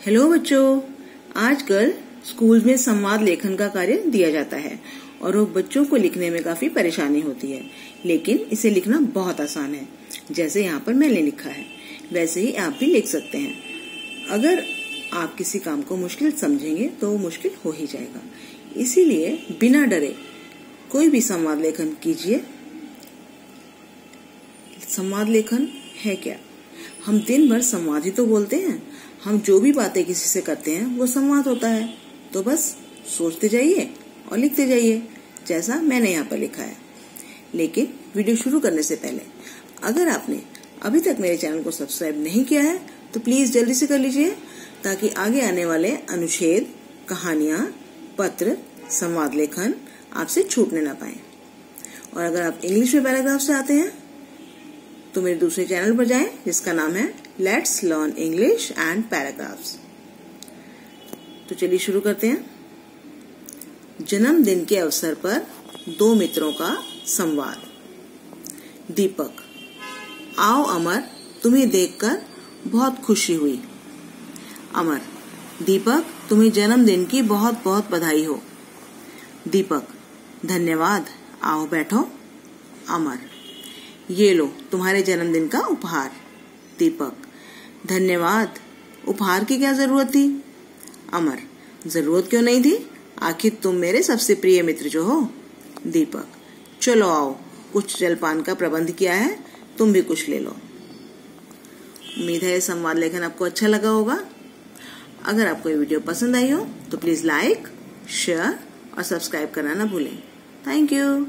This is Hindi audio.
हेलो बच्चों। आजकल स्कूल में संवाद लेखन का कार्य दिया जाता है और वो बच्चों को लिखने में काफ़ी परेशानी होती है। लेकिन इसे लिखना बहुत आसान है, जैसे यहाँ पर मैंने लिखा है। वैसे ही आप भी लिख सकते हैं। अगर आप किसी काम को मुश्किल समझेंगे तो वो मुश्किल हो ही जाएगा। इसीलिए बिना डरे कोई भी संवाद लेखन कीजिए। संवाद लेखन है क्या? हम दिन भर संवाद ही तो बोलते हैं। हम जो भी बातें किसी से करते हैं, वो संवाद होता है। तो बस सोचते जाइए और लिखते जाइए, जैसा मैंने यहाँ पर लिखा है। लेकिन वीडियो शुरू करने से पहले, अगर आपने अभी तक मेरे चैनल को सब्सक्राइब नहीं किया है तो प्लीज़ जल्दी से कर लीजिए, ताकि आगे आने वाले अनुच्छेद, कहानियाँ, पत्र, संवाद लेखन आपसे छूटने ना पाए। और अगर आप इंग्लिश में पैराग्राफ से आते हैं तो मेरे दूसरे चैनल पर जाएँ, जिसका नाम है let's learn English and paragraphs तो चलिए शुरू करते हैं। जन्मदिन के अवसर पर दो मित्रों का संवाद। दीपक, आओ अमर, तुम्हें देखकर बहुत खुशी हुई। अमर, दीपक, तुम्हें जन्मदिन की बहुत बहुत बधाई हो। दीपक, धन्यवाद, आओ बैठो। अमर ये लो, तुम्हारे जन्मदिन का उपहार, दीपक। धन्यवाद। उपहार की क्या ज़रूरत थी? अमर, ज़रूरत क्यों नहीं थी? आखिर तुम मेरे सबसे प्रिय मित्र जो हो। दीपक, चलो आओ, कुछ जलपान का प्रबंध किया है, तुम भी कुछ ले लो। उम्मीद है संवाद लेखन आपको अच्छा लगा होगा। अगर आपको ये वीडियो पसंद आई हो तो प्लीज़ लाइक, शेयर और सब्सक्राइब करना ना भूलें। Thank you.